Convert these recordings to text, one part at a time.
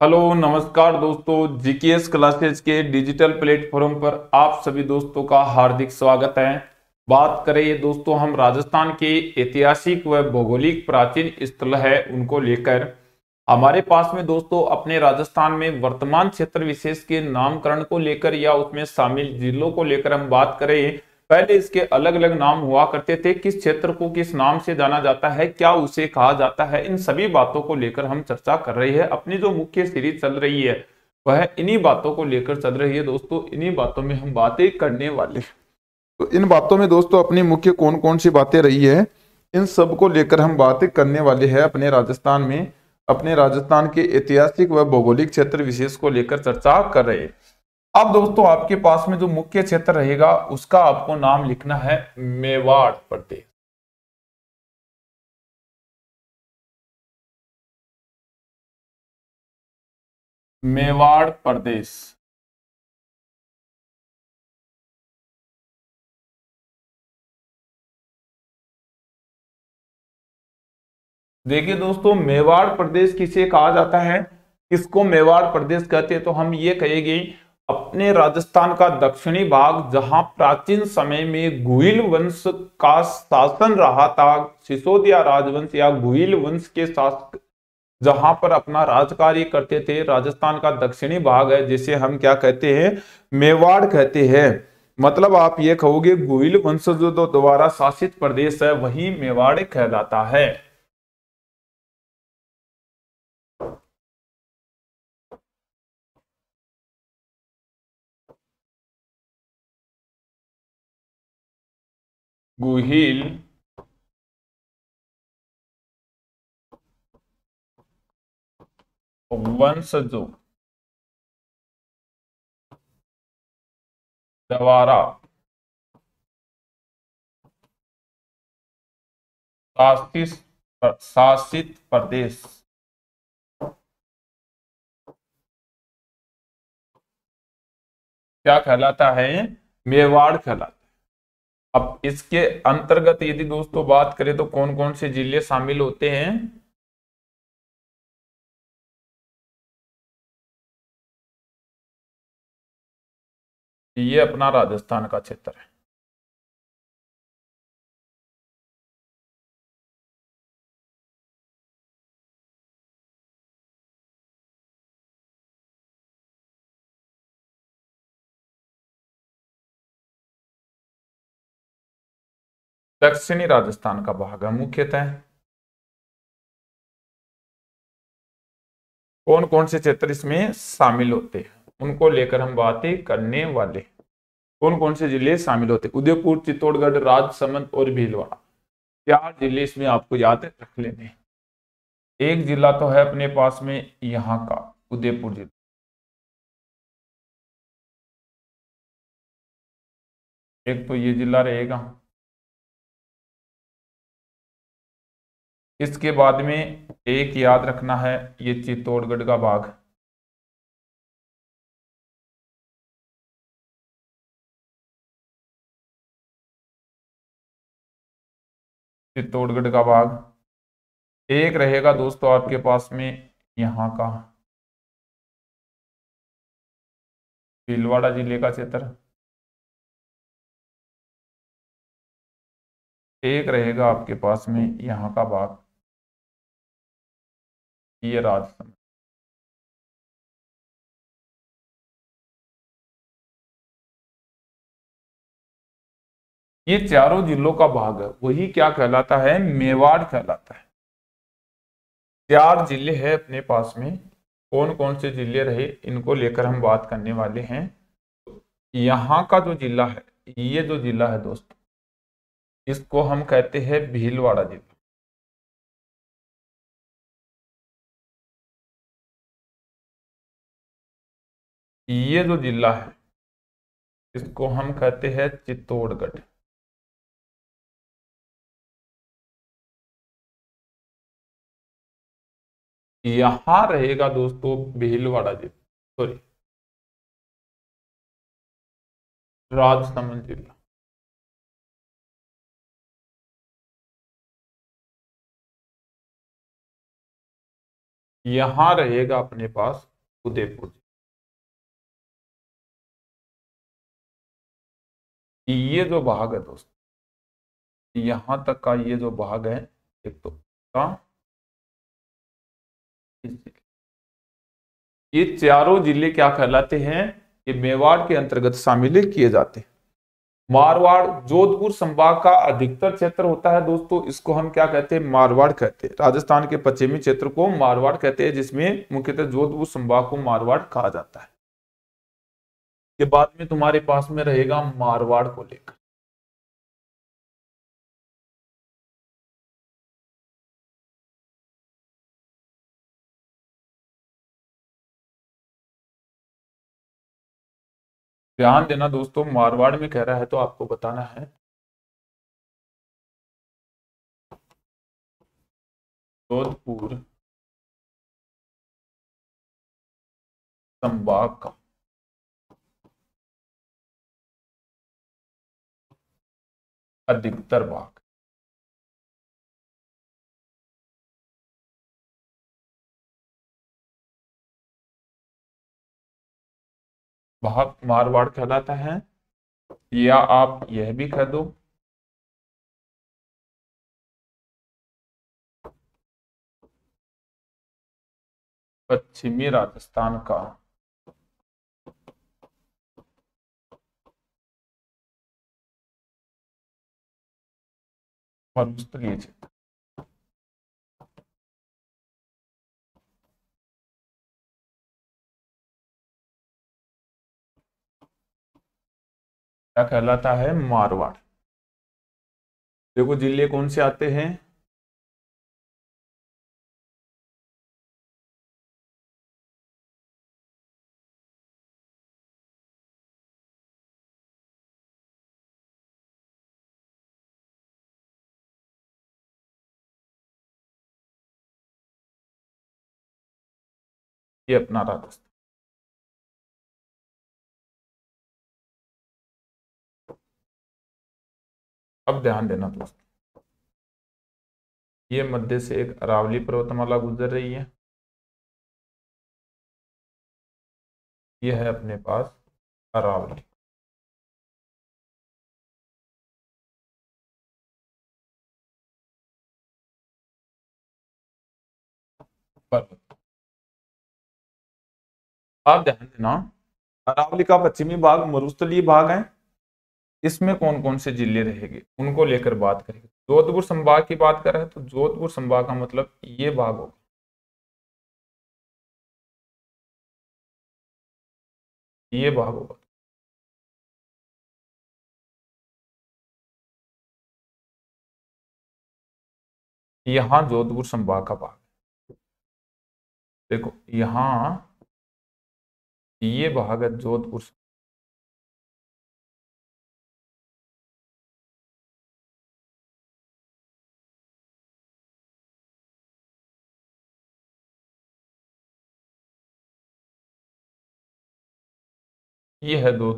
Hello, नमस्कार दोस्तों, GKS classes के डिजिटल प्लेटफॉर्म पर आप सभी दोस्तों का हार्दिक स्वागत है। बात करें दोस्तों, हम राजस्थान के ऐतिहासिक व भौगोलिक प्राचीन स्थल है उनको लेकर। हमारे पास में दोस्तों, अपने राजस्थान में वर्तमान क्षेत्र विशेष के नामकरण को लेकर या उसमें शामिल जिलों को लेकर हम बात करें पहले इसके अलग अलग नाम हुआ करते थे, किस क्षेत्र को किस नाम से जाना जाता है, क्या उसे कहा जाता है, इन सभी बातों को लेकर हम चर्चा कर रहे हैं। अपनी जो मुख्य सीरीज़ चल रही है, वह इन्हीं बातों को लेकर चल रही है। दोस्तों, इन्हीं बातों में हम बातें करने वाले तो इन बातों में दोस्तों, अपनी मुख्य कौन कौन सी बातें रही है, इन सबको लेकर हम बातें करने वाले हैं अपने राजस्थान में। अपने राजस्थान के ऐतिहासिक व भौगोलिक क्षेत्र विशेष को लेकर चर्चा कर रहे हैं। अब दोस्तों आपके पास में जो मुख्य क्षेत्र रहेगा, उसका आपको नाम लिखना है मेवाड़ प्रदेश। मेवाड़ प्रदेश। देखिए दोस्तों, मेवाड़ प्रदेश किसे कहा जाता है? किसको मेवाड़ प्रदेश कहते हैं? तो हम ये कहेंगे अपने राजस्थान का दक्षिणी भाग, जहाँ प्राचीन समय में गुहिल वंश का शासन रहा था, सिसोदिया राजवंश या गुहिल वंश के शासक जहाँ पर अपना राज कार्य करते थे, राजस्थान का दक्षिणी भाग है, जिसे हम क्या कहते हैं? मेवाड़ कहते हैं। मतलब आप ये कहोगे, गुहिल वंश जो द्वारा शासित प्रदेश है, वही मेवाड़ कहलाता है। गुहिल वंशजों द्वारा शासित प्रदेश क्या कहलाता है? मेवाड़ कहलाता अब इसके अंतर्गत यदि दोस्तों बात करें तो कौन कौन से ज़िले शामिल होते हैं? ये अपना राजस्थान का क्षेत्र है। दक्षिणी राजस्थान का भाग है, मुख्यतः कौन कौन से क्षेत्र इसमें शामिल होते हैं? उनको लेकर हम बातें करने वाले कौन कौन से ज़िले शामिल होते उदयपुर, चित्तौड़गढ़, राजसमंद और भीलवाड़ा। चार ज़िले इसमें आपको याद रख लेने एक जिला तो है अपने पास में, यहाँ का, उदयपुर जिला। एक तो ये जिला रहेगा। इसके बाद में एक याद रखना है, ये चित्तौड़गढ़ का भाग चित्तौड़गढ़ का भाग एक रहेगा दोस्तों आपके पास में, यहाँ का। भीलवाड़ा ज़िले का क्षेत्र। एक रहेगा आपके पास में, यहाँ का भाग ये राजस्थान ये चारों जिलों का भाग है। वही क्या कहलाता है? मेवाड़ कहलाता है। चार ज़िले हैं अपने पास में। कौन कौन से ज़िले रहे? इनको लेकर हम बात करने वाले हैं। यहाँ का जो जिला है, ये जो जिला है दोस्तों, इसको हम कहते हैं भीलवाड़ा जिला। ये जो जिला है, इसको हम कहते हैं चित्तौड़गढ़। यहाँ रहेगा दोस्तों भीलवाड़ा जिला सॉरी राजसमंद जिला। यहाँ रहेगा अपने पास उदयपुर ये जो भाग है दोस्तों यहाँ तक का ये जो भाग है, एक तो का ये चारों ज़िले क्या कहलाते हैं ये मेवाड़ के अंतर्गत शामिल किए जाते हैं। मारवाड़, जोधपुर संभाग का अधिकतर क्षेत्र होता है दोस्तों, इसको हम क्या कहते हैं? मारवाड़ कहते हैं। राजस्थान के पश्चिमी क्षेत्र को मारवाड़ कहते हैं, जिसमें मुख्यतः जोधपुर संभाग को मारवाड़ कहा जाता है। के बाद में तुम्हारे पास में रहेगा मारवाड़ को लेकर। ध्यान देना दोस्तों, मारवाड़ में कह रहा है तो आपको बताना है। जोधपुर, संभाग का। अधिकतर भाग। भाग मारवाड़ कहलाता है, या आप यह भी कह दो। पश्चिमी राजस्थान का क्या कहलाता है मारवाड़? देखो ज़िले कौन से आते हैं? ये अपना राजस्थान अब ध्यान देना दोस्तों। ये मध्य से एक अरावली पर्वतमाला गुजर रही है। ये है अपने पास अरावली। पर्वत आप ध्यान देना। अरावली का पश्चिमी भाग मरुस्थलीय भाग है। इसमें कौन कौन से ज़िले रहेंगे, उनको लेकर बात करेंगे। जोधपुर संभाग की बात कर रहे हैं तो जोधपुर संभाग का मतलब ये भाग होगा। ये भाग होगा। यहाँ जोधपुर संभाग का भाग देखो, यहाँ ये भाग है जोधपुर ये है दो,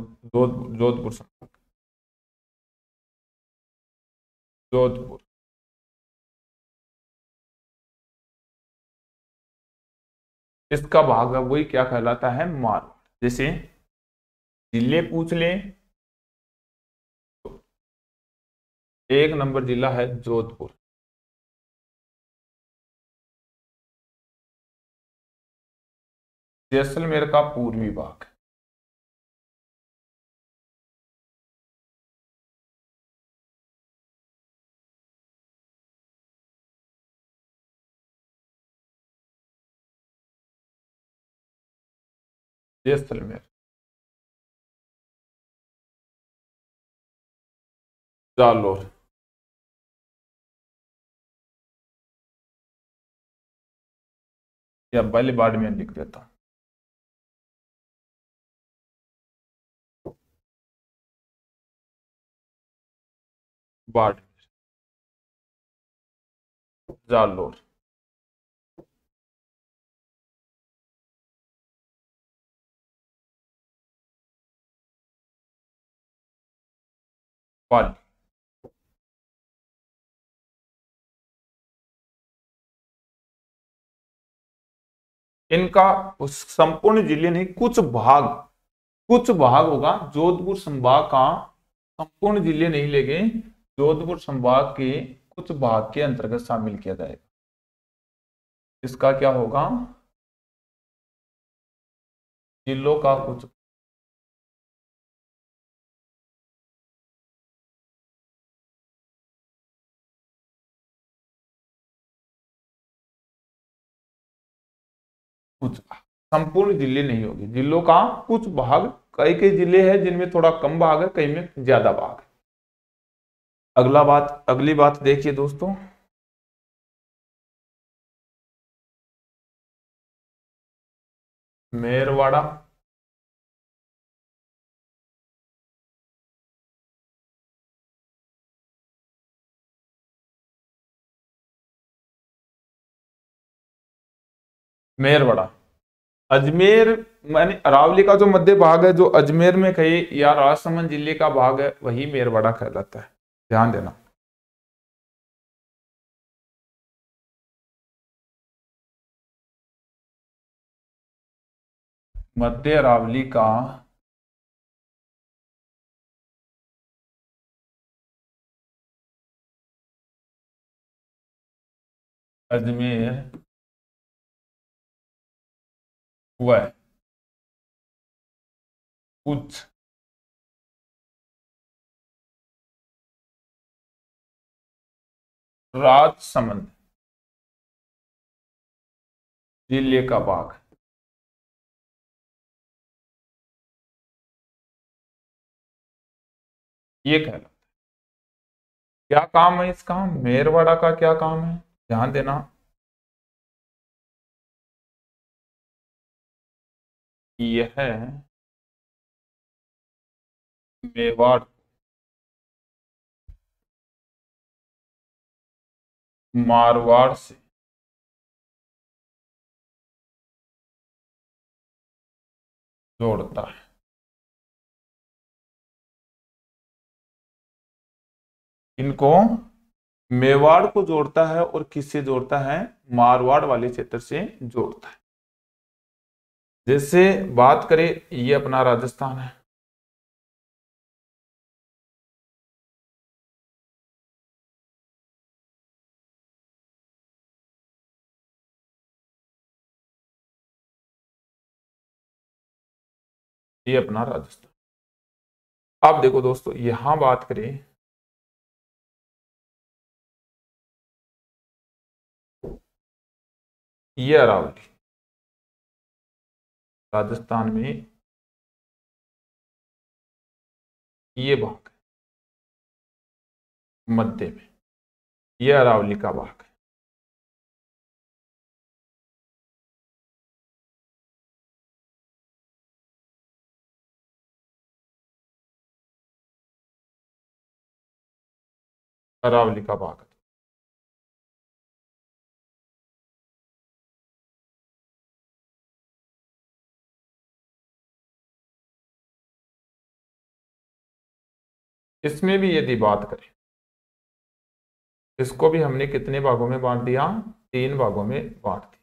जोधपुर जोधपुर इसका भाग वही क्या कहलाता है मारवाड़ जैसे ज़िले पूछ लें तो एक नंबर जिला है जोधपुर। जैसलमेर का पूर्वी भाग। जैसलमेर जालोर या पहले बाढ़ में लिख देता हूँ बाढ़ जालोर पाली इनका संपूर्ण ज़िले नहीं, कुछ भाग कुछ भाग होगा। जोधपुर संभाग का संपूर्ण ज़िले नहीं लेंगे जोधपुर संभाग के कुछ भाग के अंतर्गत शामिल किया जाएगा। इसका क्या होगा? जिलों का कुछ कुछ संपूर्ण ज़िले नहीं होगी। जिलों का कुछ भाग, कई कई ज़िले हैं जिनमें थोड़ा कम भाग है, कई में ज़्यादा भाग है। अगला बात, अगली बात देखिए दोस्तों। मेरवाड़ा मेरवाड़ा अजमेर, मैंने अरावली का जो मध्य भाग है, जो अजमेर में कहे या राजसमंद ज़िले का भाग है, वही मेरवाड़ा कहलाता है। ध्यान देना। मध्य अरावली का अजमेर वह कुछ राजसमंद ज़िले का बाग। ये कहलाता है। क्या काम है इसका मेरवाड़ा का क्या काम है? ध्यान देना। यह मेवाड़। मारवाड़ से। जोड़ता है। इनको मेवाड़ को जोड़ता है और किससे जोड़ता है? मारवाड़ वाले क्षेत्र से जोड़ता है। जैसे बात करें, ये अपना राजस्थान है। ये अपना राजस्थान। अब देखो दोस्तों, यहाँ बात करें। ये अरावली। राजस्थान में ये भाग है। मध्य में। ये अरावली का भाग है। अरावली का भाग इसमें भी यदि बात करें, इसको भी हमने कितने भागों में बांट दिया? तीन भागों में बांट दिया।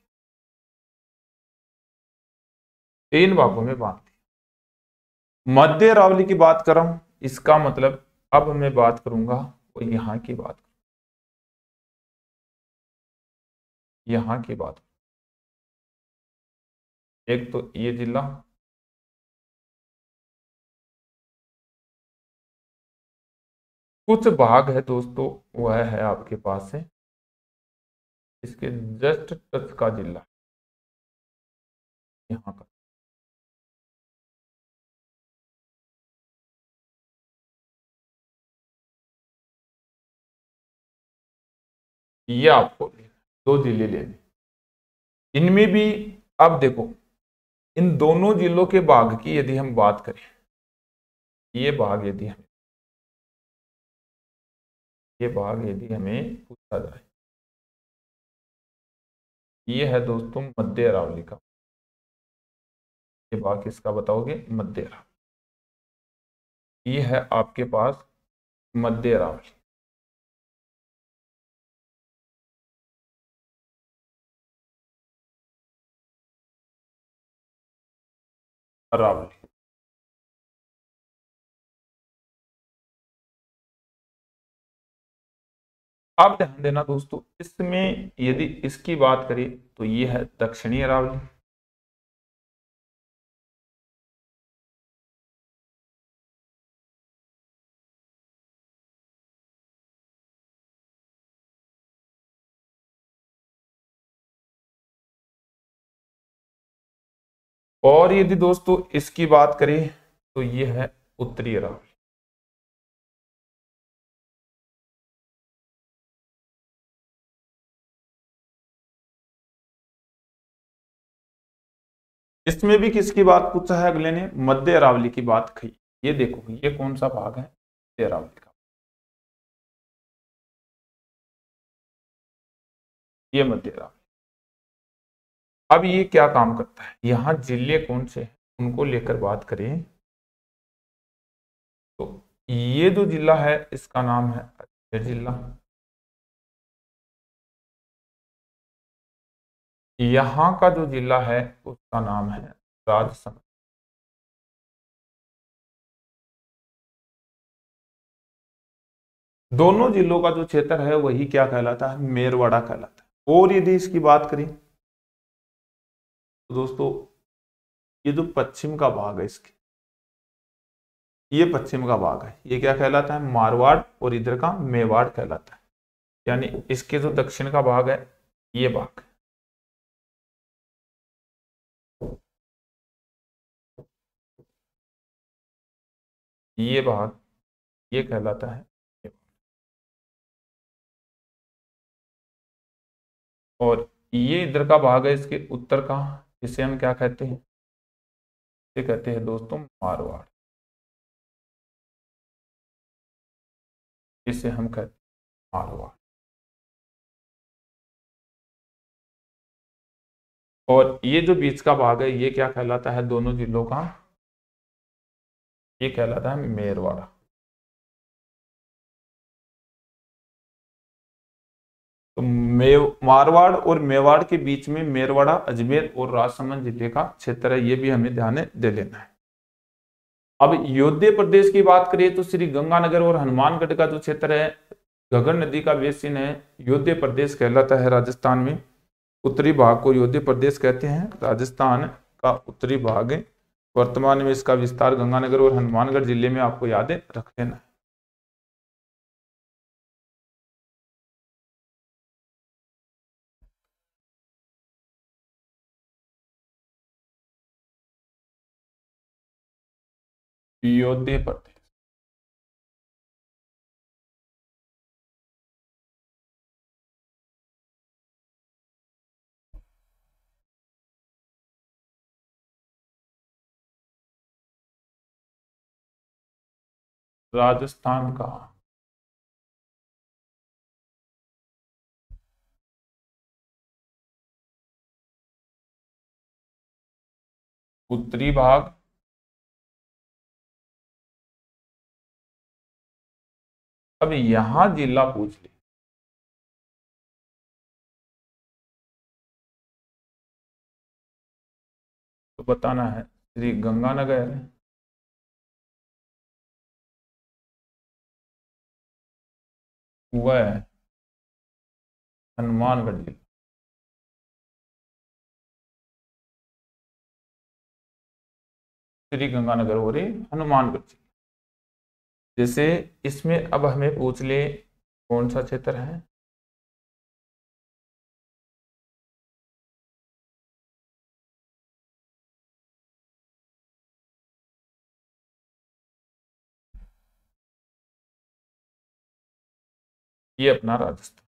तीन भागों में बांट दिया। मध्य रावली की बात करूँ इसका मतलब अब मैं बात करूँगा वो यहाँ की बात। यहाँ की बात। एक तो ये जिला कुछ भाग है दोस्तों, वह है आपके पास से इसके जस्ट टच का जिला। यहाँ का ये आपको दो ज़िले लेने इनमें भी, अब देखो, इन दोनों जिलों के भाग की यदि हम बात करें, ये भाग यदि हम ये भाग यदि हमें पूछा जाए। ये है दोस्तों मध्य अरावली का। ये भाग किसका बताओगे? मध्य अरावली। ये है आपके पास मध्य अरावली। अरावली। अब ध्यान देना दोस्तों, इसमें यदि इसकी बात करें तो ये है दक्षिणी अरावली। और यदि दोस्तों इसकी बात करें तो ये है उत्तरी अरावली। इसमें भी किसकी बात पूछा है अगले ने? मध्य अरावली की बात कही। ये देखो, ये कौन सा भाग है? मध्य अरावली का। ये मध्य अरावली। अब ये क्या काम करता है? यहाँ ज़िले कौन से हैं? उनको लेकर बात करें। तो ये जो जिला है, इसका नाम है अजमेर जिला। यहाँ का जो जिला है, उसका नाम है राजसमंद। दोनों जिलों का जो क्षेत्र है, वही क्या कहलाता है? मेरवाड़ा कहलाता है। और यदि इसकी बात करें तो दोस्तों, ये जो पश्चिम का भाग है इसके, ये पश्चिम का भाग है। ये क्या कहलाता है? मारवाड़ और इधर का मेवाड़ कहलाता है। यानी इसके जो दक्षिण का भाग है, ये भाग ये भाग ये कहलाता है। और ये इधर का भाग है, इसके उत्तर का इसे हम क्या कहते हैं? इसे कहते हैं दोस्तों, मारवाड़। इसे हम कहते हैं मारवाड़। और ये जो बीच का भाग है, ये क्या कहलाता है? दोनों जिलों का ये कहलाता है मेरवाड़ा। तो मे मारवाड़ और मेवाड़ के बीच में मेरवाड़ा, अजमेर और राजसमंद ज़िले का क्षेत्र है, ये भी हमें ध्यान दे लेना है। अब योध्य प्रदेश की बात करें तो श्री गंगानगर और हनुमानगढ़ का जो क्षेत्र है, गगन नदी का बेसिन है, योध्य प्रदेश कहलाता है राजस्थान में। उत्तरी भाग को योध्य प्रदेश कहते हैं, राजस्थान का उत्तरी भाग वर्तमान में इसका विस्तार गंगानगर और हनुमानगढ़ ज़िले में आपको यादें रख लेना है। योद्धे राजस्थान का। उत्तरी भाग। अब यहाँ जिला पूछ ले। तो बताना है श्री गंगानगर वह हनुमानगढ़ जिला श्री गंगानगर हो रही हनुमानगढ़ जिला जैसे इसमें अब हमें पूछ ले कौन सा क्षेत्र है? ये अपना राजस्थान।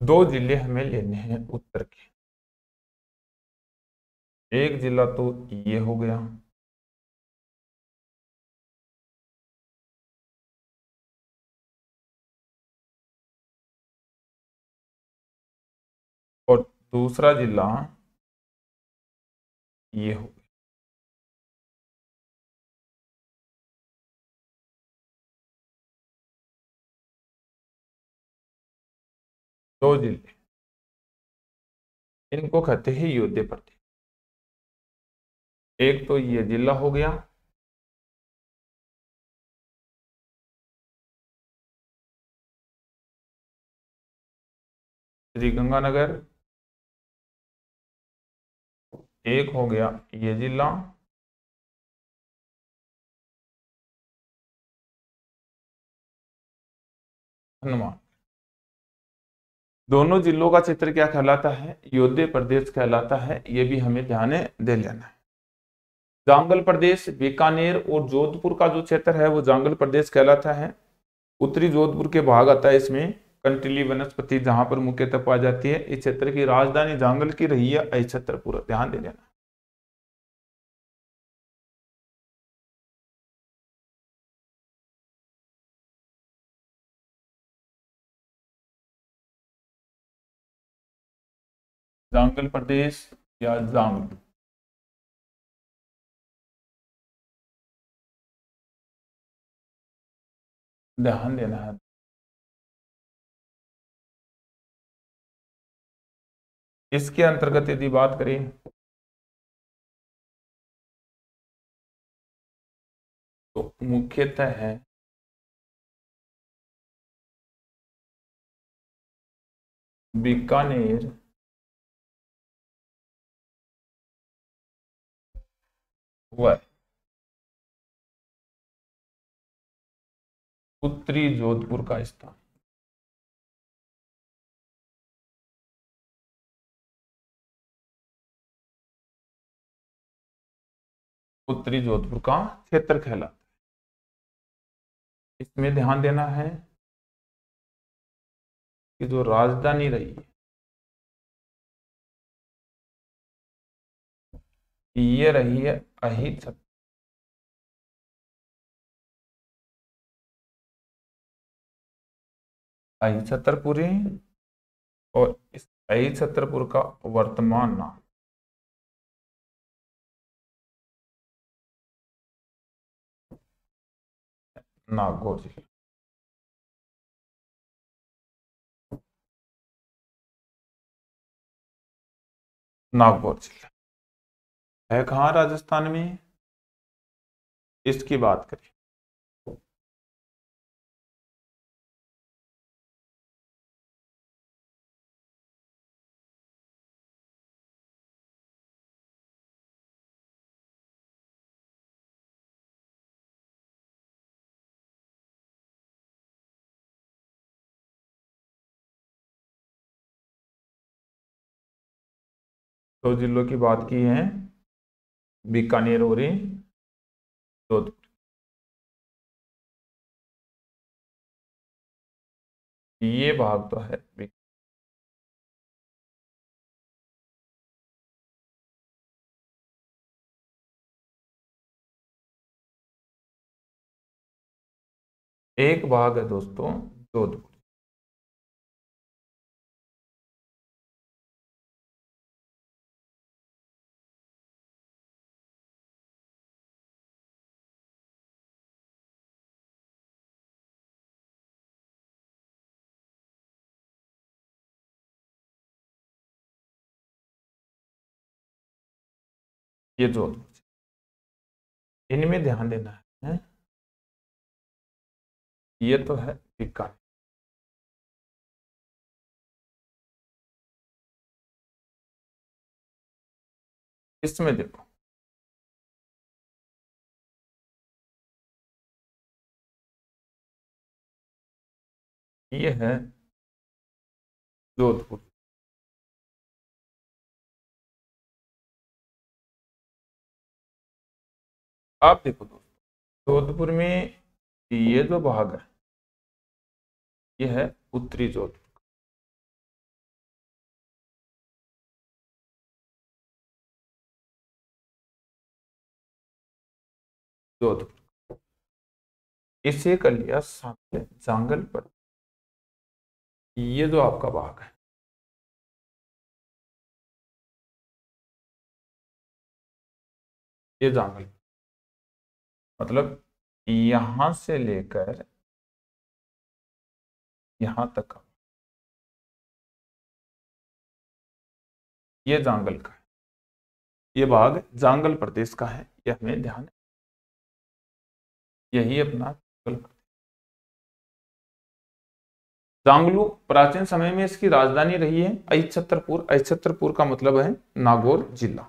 दो ज़िले हमें लेने हैं उत्तर के। एक जिला तो ये हो गया। और दूसरा जिला ये हो दो ज़िले इनको कहते हैं योद्ध प्रदेश एक तो ये जिला हो गया। श्री गंगानगर। एक हो गया ये जिला। हनुमान दोनों जिलों का क्षेत्र क्या कहलाता है? योद्धे प्रदेश कहलाता है, ये भी हमें ध्यान दे लेना है। जांगल प्रदेश, बीकानेर और जोधपुर का जो क्षेत्र है, वो जांगल प्रदेश कहलाता है। उत्तरी जोधपुर के भाग आता है इसमें, कंटिली वनस्पति जहाँ पर मुख्यतः पाई जाती है। इस क्षेत्र की राजधानी जांगल की रही है छत्रपुर ध्यान दे लेना जांगल प्रदेश या जांग ध्यान देना है इसके अंतर्गत यदि बात करें तो मुख्यतः है, बीकानेर वह उत्तरी जोधपुर का स्थान। उत्तरी जोधपुर का क्षेत्र कहलाता है। इसमें ध्यान देना है कि जो राजधानी रही है ये रही है अहित अहित छत्रपुरी और इस अहित छत्रपुर का वर्तमान नाम। नागौर जिला। नागौर जिला। है कहाँ राजस्थान में? इसकी बात करें दो जिलों की बात की है। बीकानेर और जोधपुर। ये भाग तो है एक भाग है दोस्तों जोधपुर। ये जोधपुर इनमें ध्यान देना है ये तो है बीकानेर इसमें देखो। ये है जोधपुर। आप देखो दोस्तों, जोधपुर में ये जो भाग है, ये है उत्तरी जोधपुर। जोधपुर। इसे कर लिया सामने जांगल पर। ये जो आपका भाग है, ये जांगल मतलब यहाँ से लेकर यहाँ तक। का ये जांगल का है। ये भाग जांगल प्रदेश का है यह हमें ध्यान यही अपना जांगलू प्राचीन समय में इसकी राजधानी रही है अछत्रपुर अछत्रपुर का मतलब है नागौर जिला।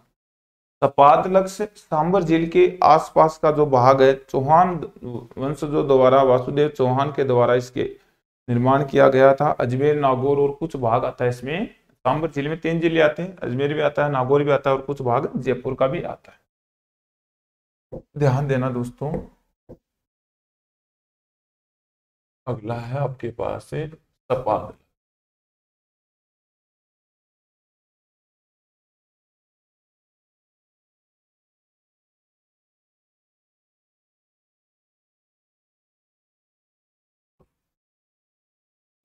सपाद लक्ष्य, सांबर झील के आसपास का जो भाग है, चौहान वंशजों द्वारा वासुदेव चौहान के द्वारा इसके निर्माण किया गया था। अजमेर, नागौर और कुछ भाग आता है इसमें। सांबर झील में तीन ज़िले आते हैं। अजमेर भी आता है, नागौर भी आता है और कुछ भाग जयपुर का भी आता है। ध्यान देना दोस्तों, अगला है आपके पास है सपाद।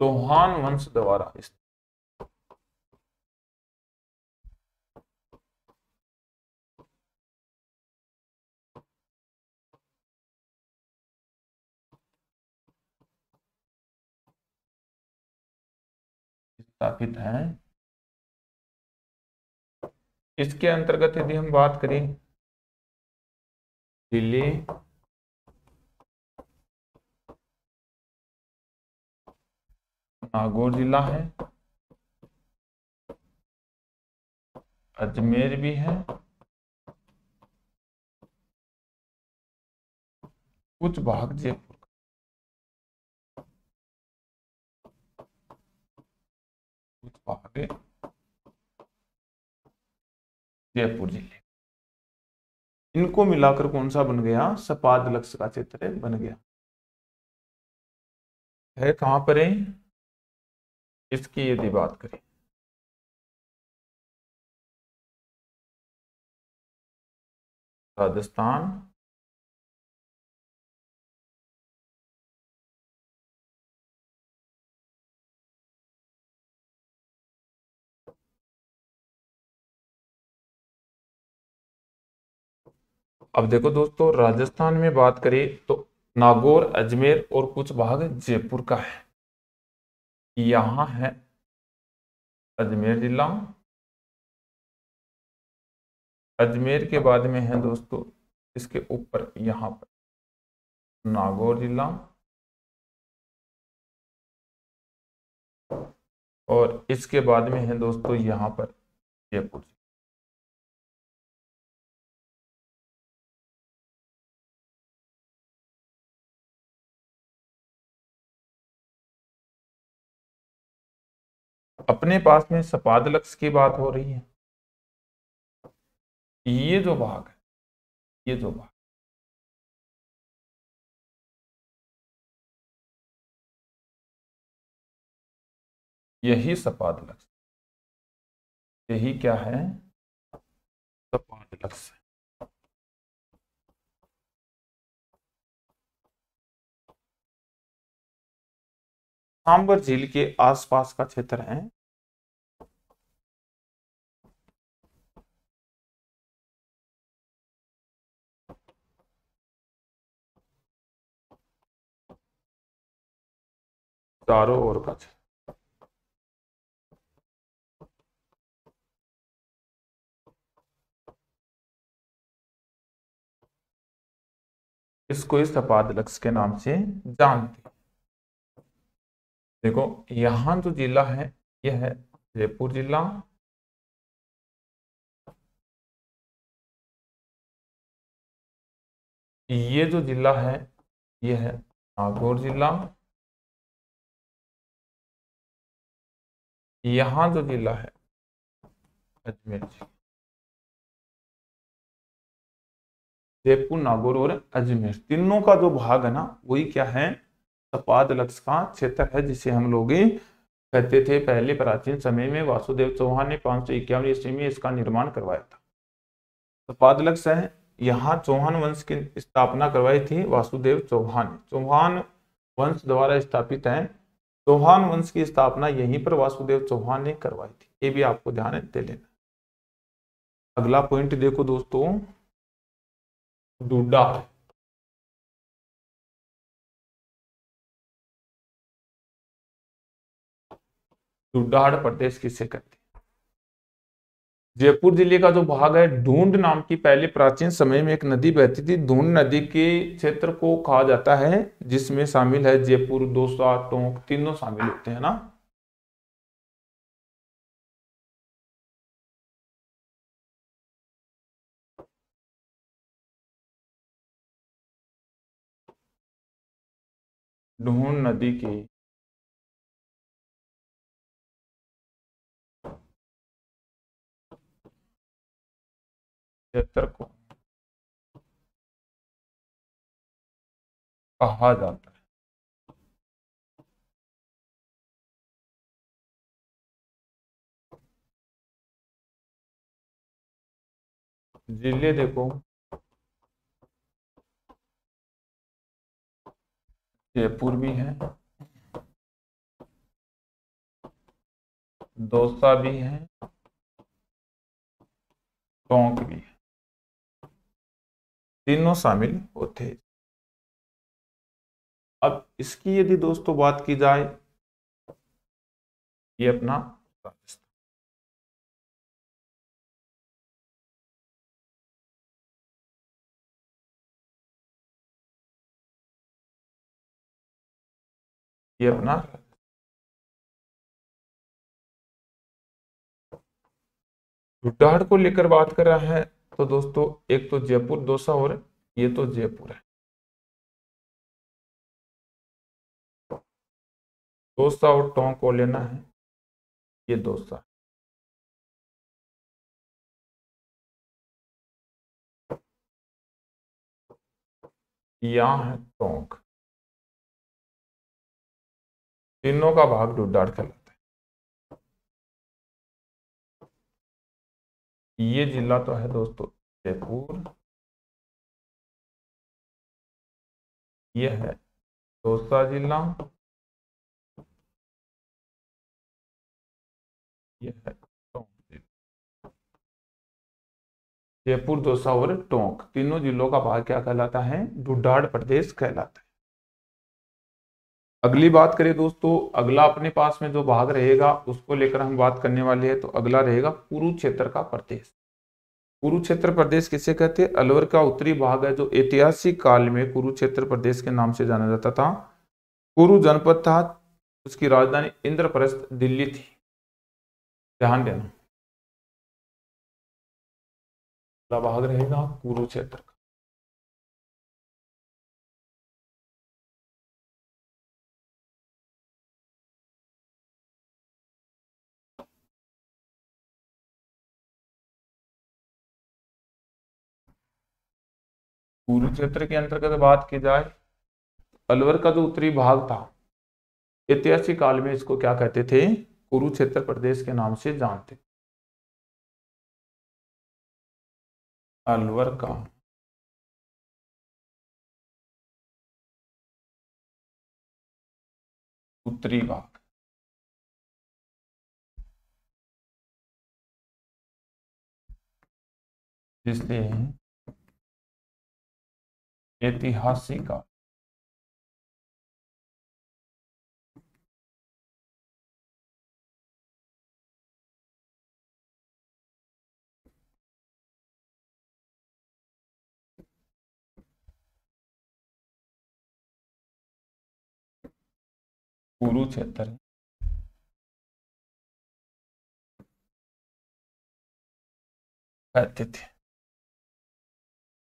चौहान वंश द्वारा स्थापित है। इसके अंतर्गत यदि हम बात करें दिल्ली नागौर जिला है। अजमेर भी है। कुछ भाग जयपुर कुछ भाग जयपुर ज़िले। इनको मिलाकर कौन सा बन गया? सपाद लक्ष्य का चित्र बन गया। है, कहाँ पर है? इसकी यदि बात करें। राजस्थान। अब देखो दोस्तों, राजस्थान में बात करें तो नागौर, अजमेर और कुछ भाग जयपुर का है। यहाँ है। अजमेर जिला। अजमेर के बाद में है दोस्तों, इसके ऊपर यहाँ पर नागौर जिला और इसके बाद में है दोस्तों यहाँ पर जयपुर। अपने पास में सपाद लक्ष्य की बात हो रही है। ये जो भाग है, ये जो भाग यही सपाद लक्ष्य यही क्या है? सपाद लक्ष्य सांबर झील के आसपास का क्षेत्र है। चारों ओर का इसको इस सपाद लक्ष्य के नाम से जानते देखो, यहाँ जो जिला है, यह है जयपुर जिला। ये जो जिला है, यह है नागौर जिला। यहाँ जो जिला है। अजमेर जयपुर, नागौर और अजमेर। तीनों का जो भाग है ना, वही क्या है? सपाद लक्ष्य का क्षेत्र है, जिसे हम लोग कहते थे पहले प्राचीन समय में वासुदेव चौहान ने पाँच सौ इक्यावन ईस्वी में इसका निर्माण करवाया था। सपाद लक्ष्य है, यहाँ चौहान वंश की स्थापना करवाई थी वासुदेव चौहान चौहान वंश द्वारा स्थापित है चौहान वंश की स्थापना यहीं पर वासुदेव चौहान ने करवाई थी। ये भी आपको ध्यान दे लेना। अगला पॉइंट देखो दोस्तों। डूडा। डूडाहड़ प्रदेश किसे कहते जयपुर ज़िले का जो भाग है ढूंढ नाम की पहले प्राचीन समय में एक नदी बहती थी। ढूंढ नदी के क्षेत्र को कहा जाता है, जिसमें शामिल है जयपुर दौसा टोंक, तीनों शामिल होते हैं ना। ढूंढ नदी के क्षेत्र को कहा जाता है? ज़िले देखो। जयपुर भी है। दौसा भी है। टोंक भी है। तीनों शामिल होते अब इसकी यदि दोस्तों बात की जाए, ये अपना राजस्थान। ये अपना ढुड्डाड़ को लेकर बात कर रहा है तो दोस्तों, एक तो जयपुर दोसा और ये तो जयपुर है। दोसा और टोंक को लेना है, ये दोसा यहाँ है टोंक। तीनों का भाग ढुड्डाड़ कहलाता ये जिला तो है दोस्तों जयपुर। ये है दौसा जिला। ये है जयपुर, दौसा और टोंक, तीनों जिलों का भाग क्या कहलाता है? डुडाड़ प्रदेश कहलाता है। अगली बात करें दोस्तों, अगला अपने पास में जो भाग रहेगा, उसको लेकर हम बात करने वाले हैं तो अगला रहेगा कुरुक्षेत्र का प्रदेश। कुरुक्षेत्र प्रदेश किसे कहते हैं? अलवर का उत्तरी भाग है, जो ऐतिहासिक काल में कुरुक्षेत्र प्रदेश के नाम से जाना जाता था। कुरु जनपद था, उसकी राजधानी इंद्रप्रस्थ, दिल्ली थी। ध्यान देना। भाग रहेगा कुरुक्षेत्र कुरुक्षेत्र के अंतर्गत बात की जाए, अलवर का जो उत्तरी भाग था, ऐतिहासिक काल में इसको क्या कहते थे? कुरुक्षेत्र प्रदेश के नाम से जानते। अलवर का। उत्तरी भाग। इसलिए ऐतिहासिक कुरुक्षेत्र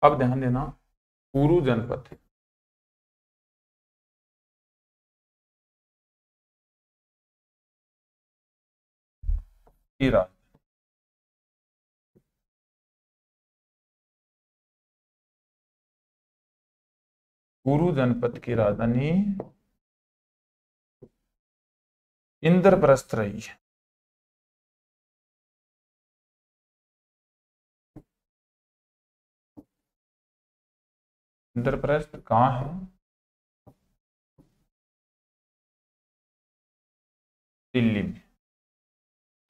अब ध्यान देना कुरु जनपद की कुरु जनपद की राजधानी इंद्रप्रस्थ रही है। इंद्रप्रस्थ कहाँ है? दिल्ली में।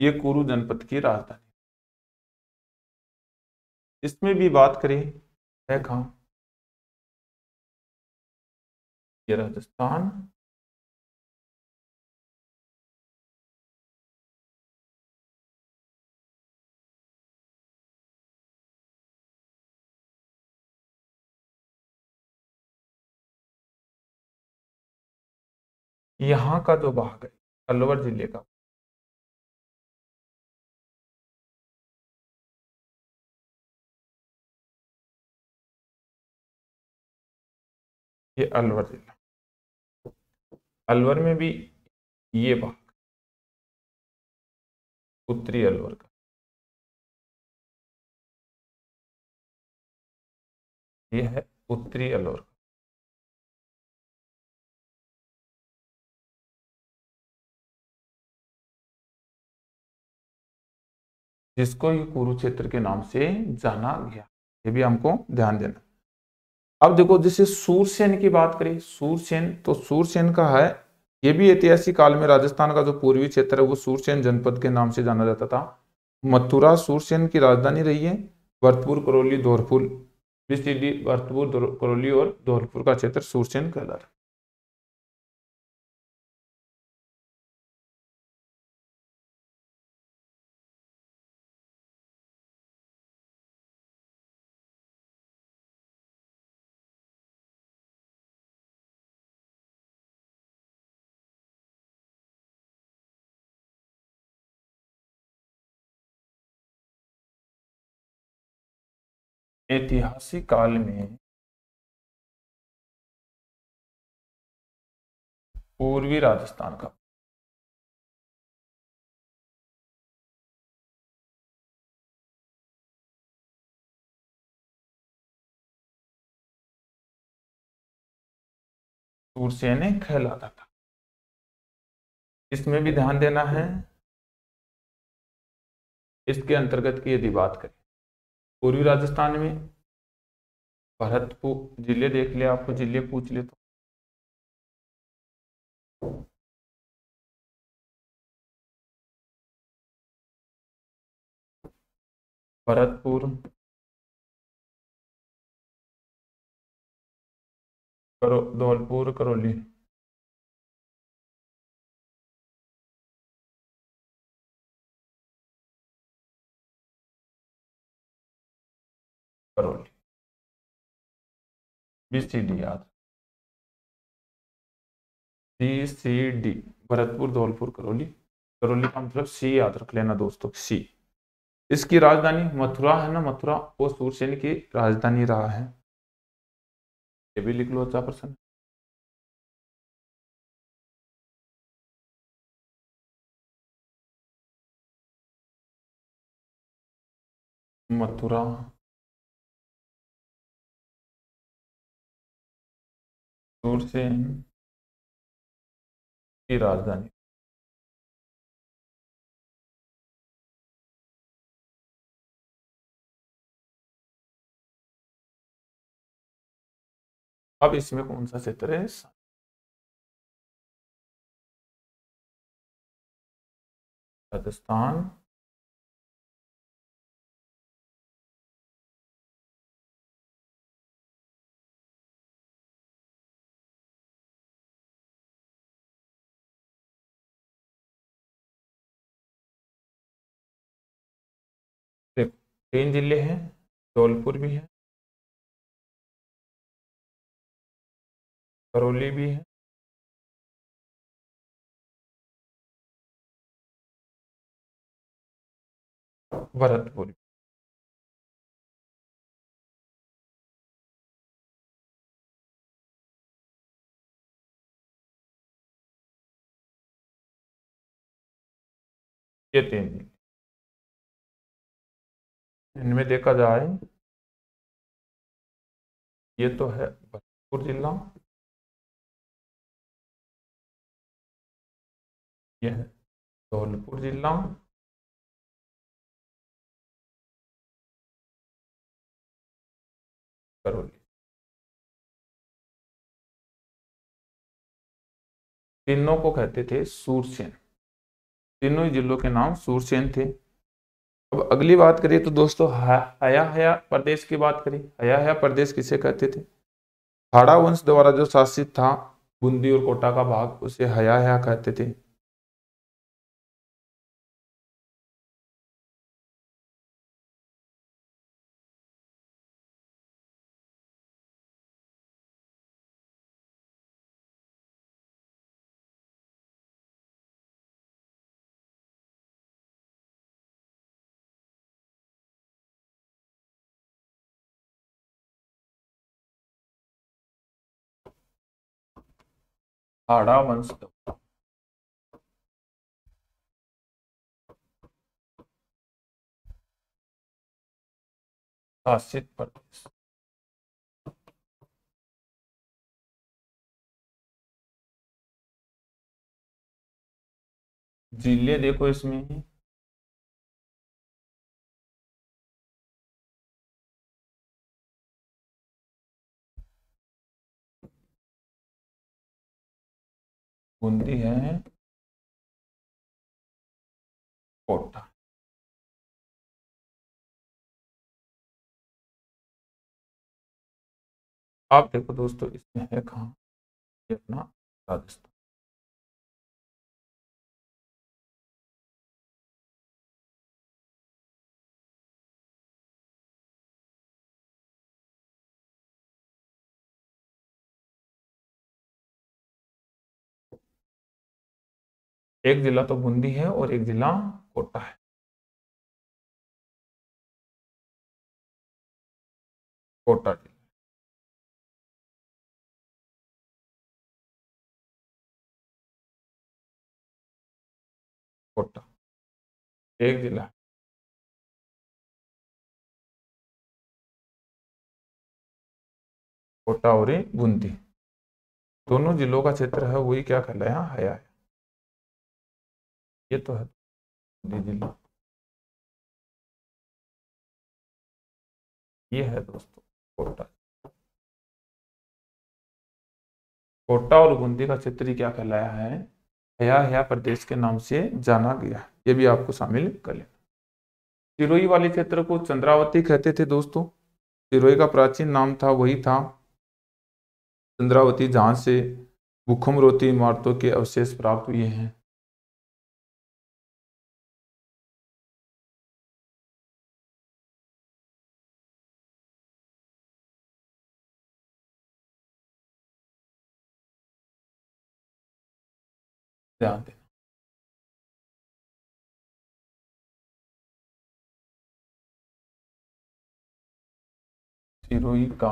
ये कुरु जनपद की राजधानी इसमें भी बात करें, है कहा? राजस्थान। यहाँ का जो भाग है, अलवर ज़िले का। ये अलवर जिला। अलवर में भी ये भाग उत्तरी अलवर का। ये है उत्तरी अलवर। जिसको ये कुरुक्षेत्र के नाम से जाना गया। ये भी हमको ध्यान देना। अब देखो, जैसे सूरसेन की बात करें, सूरसेन तो सूरसेन का है, ये भी ऐतिहासिक काल में राजस्थान का जो पूर्वी क्षेत्र है, वो सूरसेन जनपद के नाम से जाना जाता था। मथुरा सूरसेन की राजधानी रही है भरतपुर करौली, धौलपुर। भरतपुर करौली और धौलपुर का क्षेत्र सूरसेन कहला ऐतिहासिक काल में पूर्वी राजस्थान का। सूरसेने कहलाता था। इसमें भी ध्यान देना है। इसके अंतर्गत की यदि बात करें पूर्वी राजस्थान में। भरतपुर ज़िले देख लिया, आपको ज़िले पूछ ले तो भरतपुर। करो, Dhaulpur, Karauli. Karauli B C D याद। C C D Bharatpur, Dhaulpur, Karauli. Karauli का मतलब सी याद रख लेना दोस्तों सी इसकी राजधानी मथुरा है ना? मथुरा, वो सूरसेन की राजधानी रहा है। ये भी लिख लो अच्छा प्रश्न। मथुरा। सूरसेन की राजधानी। अब इसमें कौन सा क्षेत्र है? राजस्थान। तीन ज़िले हैं धौलपुर भी है करौली भी है। भरतपुर। ये तीन ज़िले इनमें देखा जाए, ये तो है भरतपुर जिला। यह है धौलपुर जिला। करौली। तीनों को कहते थे सूरसेन। तीनों जिलों के नाम सूरसेन थे। अब अगली बात करिए तो दोस्तों हया हया प्रदेश की बात करिए। हया हया प्रदेश किसे कहते थे? हाड़ा वंश द्वारा जो शासित था, बूंदी और कोटा का भाग, उसे हया हया कहते थे। हाड़ा वंश शासित प्रदेश। ज़िले देखो इसमें बूंदी है। कोटा। आप देखो दोस्तों इसमें है कहा? अपना राजस्थान। एक जिला तो बूंदी है और एक जिला कोटा है। कोटा जिला। कोटा। एक जिला कोटा और बूंदी। दोनों जिलों का क्षेत्र है, वही क्या कहलाया? हया है। ये तो है। जिला ये है दोस्तों, कोटा। कोटा और बूंदी का क्षेत्र क्या कहलाया है? हया हया प्रदेश के नाम से जाना गया ये भी आपको शामिल कर लेना। सिरोही वाले क्षेत्र को चंद्रावती कहते थे दोस्तों। सिरोही का प्राचीन नाम था, वही था। चंद्रावती जहाँ से भूखमरोती इमारतों के अवशेष प्राप्त हुए हैं। ध्यान देना सिरोही का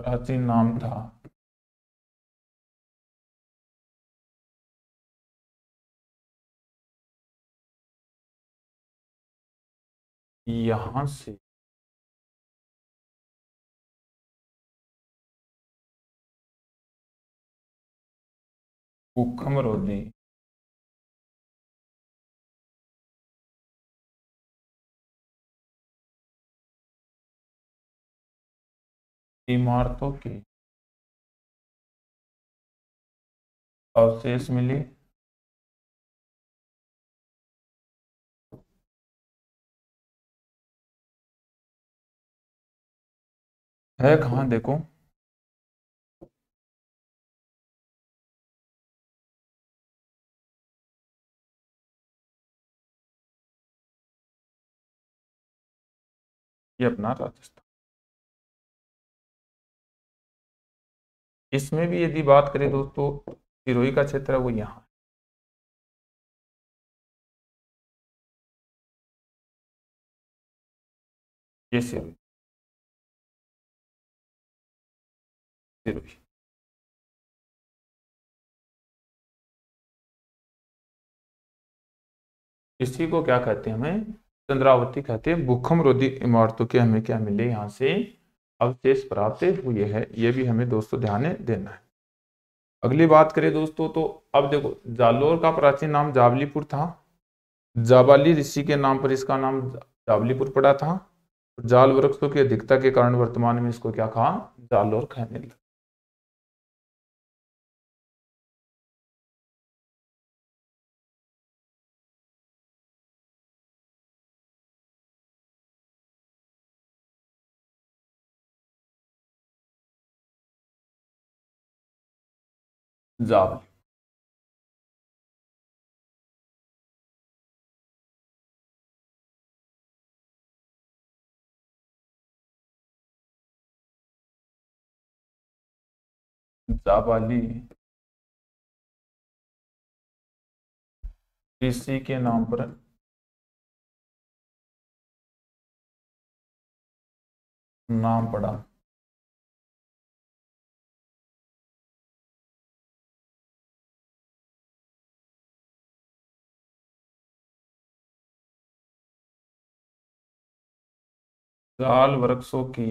प्राचीन नाम था यहाँ से कुखमरोधी इमारतों के अवशेष मिले। है कहाँ देखो। ये अपना राजस्थान। इसमें भी यदि बात करें दोस्तों, सिरोही का क्षेत्र है, वो यहाँ ये सिरोही। सिरोही। इसी को क्या कहते हैं हमें? चंद्रावती कहते हैं भूखम रोधी इमारतों के हमें क्या मिले यहाँ से? अवशेष प्राप्त हुए है, ये भी हमें दोस्तों ध्यान देना है। अगली बात करें दोस्तों तो अब देखो, जालोर का प्राचीन नाम जावलीपुर था। जाबाली ऋषि के नाम पर इसका नाम जावलीपुर पड़ा था। जाल वृक्षों की अधिकता के कारण वर्तमान में इसको क्या कहा? जालोर कहने लगा। जावली जाबाली ऋषि के नाम पर। नाम पड़ा जाल वृक्षों की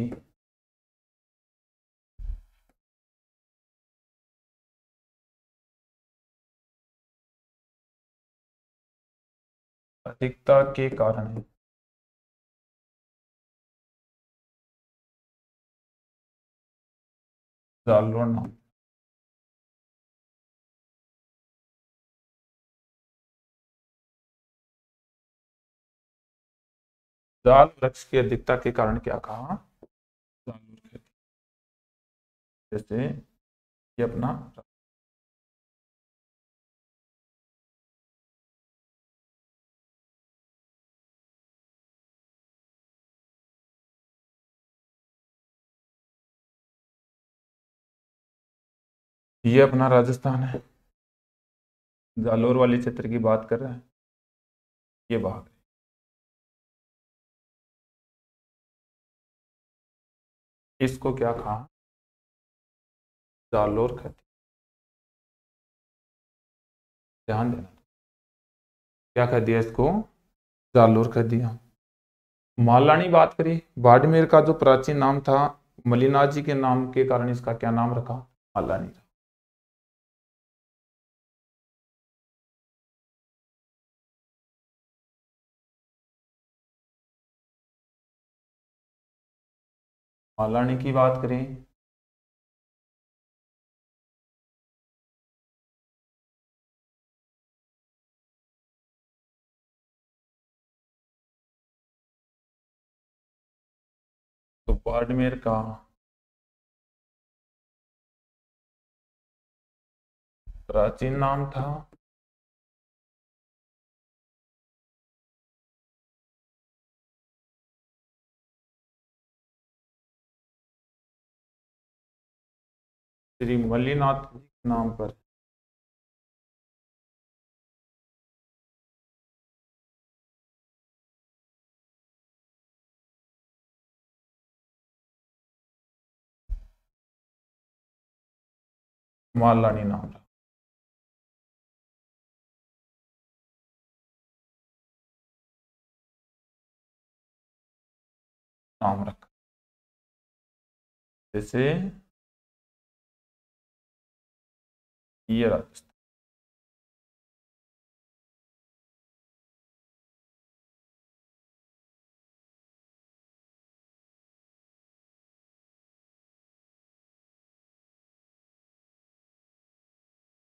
अधिकता के कारण। जालोर नाम जाल वृक्ष की अधिकता के कारण क्या कहा? जैसे ये अपना ये अपना राजस्थान है। जालोर वाले क्षेत्र की बात कर रहे हैं। ये भाग इसको क्या कहा? जालोर कहते ध्यान देना। क्या कह दिया इसको? जालोर कह दिया। मालानी बात करी। बाड़मेर का जो प्राचीन नाम था मलिना जी के नाम के कारण इसका क्या नाम रखा? मालानी। मालानी की बात करें। तो बाड़मेर का प्राचीन नाम था श्री मल्लीनाथ नाम पर। मालानी नाम। नाम रखा। जैसे ये राजस्थान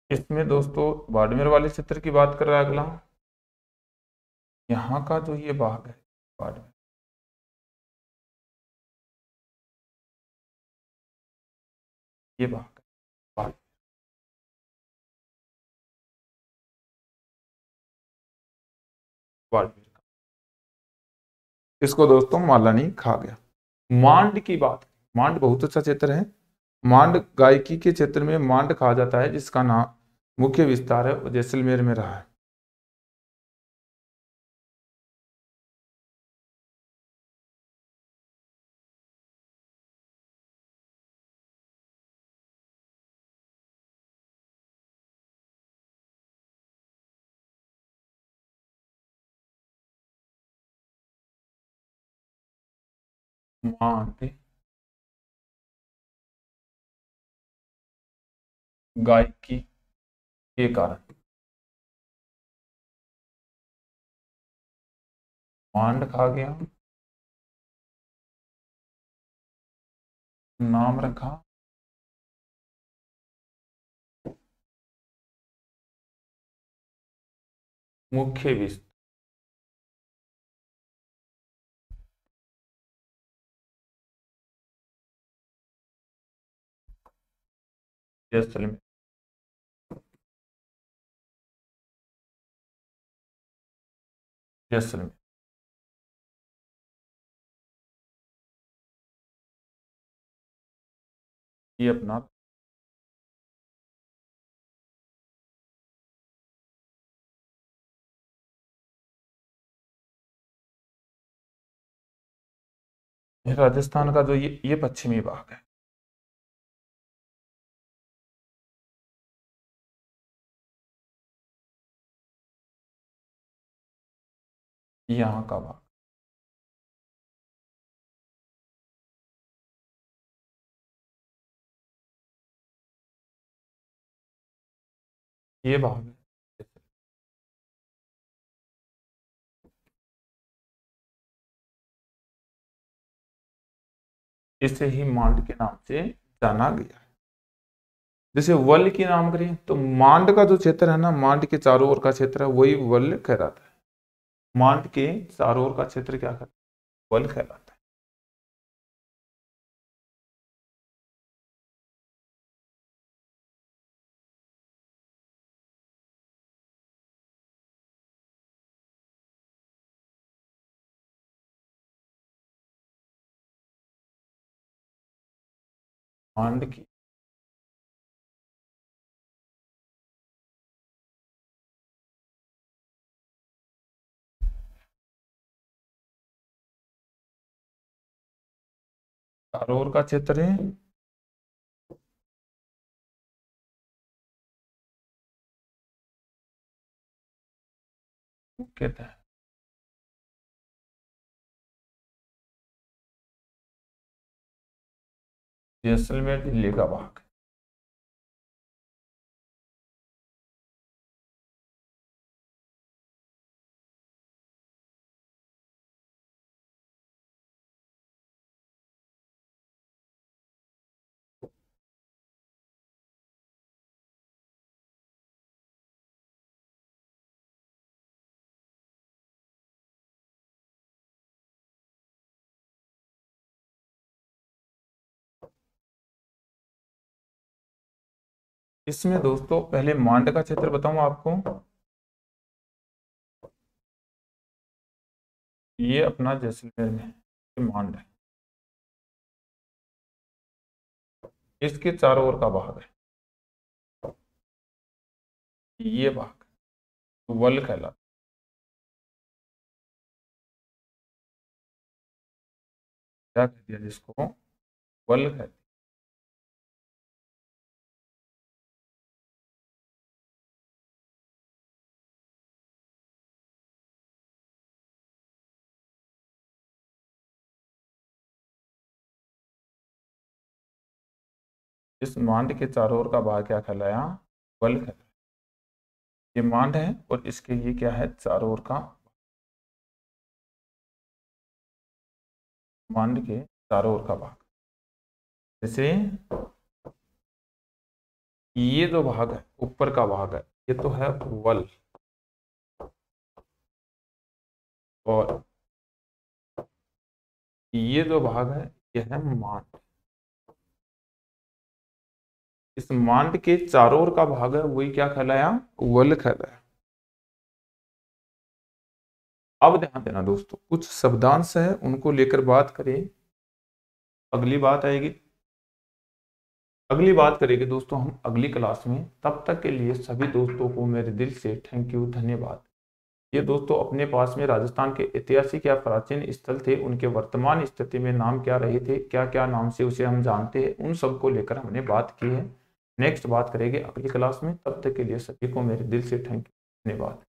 इसमें दोस्तों, बाड़मेर वाले क्षेत्र की बात कर रहा है अगला। यहाँ का जो ये भाग है, बाड़मेर। ये भाग बाड़मेर का इसको दोस्तों मालानी खा गया। मांड की बात। मांड बहुत अच्छा क्षेत्र है। मांड गायकी के क्षेत्र में मांड कहा जाता है, जिसका नाम मुख्य विस्तार है जैसलमेर में रहा है। मांड गायकी के कारण मांड खा गया? नाम रखा। मुख्य विस्त जैसलमेर जैसलमेर ये अपना राजस्थान का जो ये ये पश्चिमी भाग है। यहाँ का भाग। ये भाग है। इसे ही मांड के नाम से जाना गया है। जैसे वल की नाम करें तो मांड का जो क्षेत्र है ना, मांड के चारों ओर का क्षेत्र है, वही वल कहलाता है। मांड के चारों ओर का क्षेत्र क्या कहता है? वल कहलाता है। मांड की चारों का क्षेत्र है। कहता है जैसलमेर दिल्ली का भाग इसमें दोस्तों, पहले मांड का क्षेत्र बताऊँ आपको। ये अपना जैसलमेर में मांड है। इसके चारों ओर का भाग है। ये भाग वल कहलाता क्या कह दिया जिसको? वल कहते इस मांड के चारों ओर का भाग क्या कहलाया? बल कहलाया। ये मांड है और इसके लिए क्या है? चारों ओर का मांड के चारों ओर का भाग जैसे ये जो भाग है, ऊपर का भाग है, ये तो है वल और ये जो भाग है, ये है मांड। इस मांड के चारों ओर का भाग है, वही क्या कहलाया? वल कहलाया। अब ध्यान देना दोस्तों, कुछ शब्दांश है, उनको लेकर बात करें। अगली बात आएगी। अगली बात करेंगे दोस्तों हम अगली क्लास में। तब तक के लिए सभी दोस्तों को मेरे दिल से थैंक यू धन्यवाद। ये दोस्तों अपने पास में राजस्थान के ऐतिहासिक या प्राचीन स्थल थे, उनके वर्तमान स्थिति में नाम क्या रहे थे क्या क्या नाम से उसे हम जानते हैं, उन सबको लेकर हमने बात की है। नेक्स्ट बात करेंगे अगली क्लास में, तब तक के लिए सभी को मेरे दिल से थैंक यू धन्यवाद।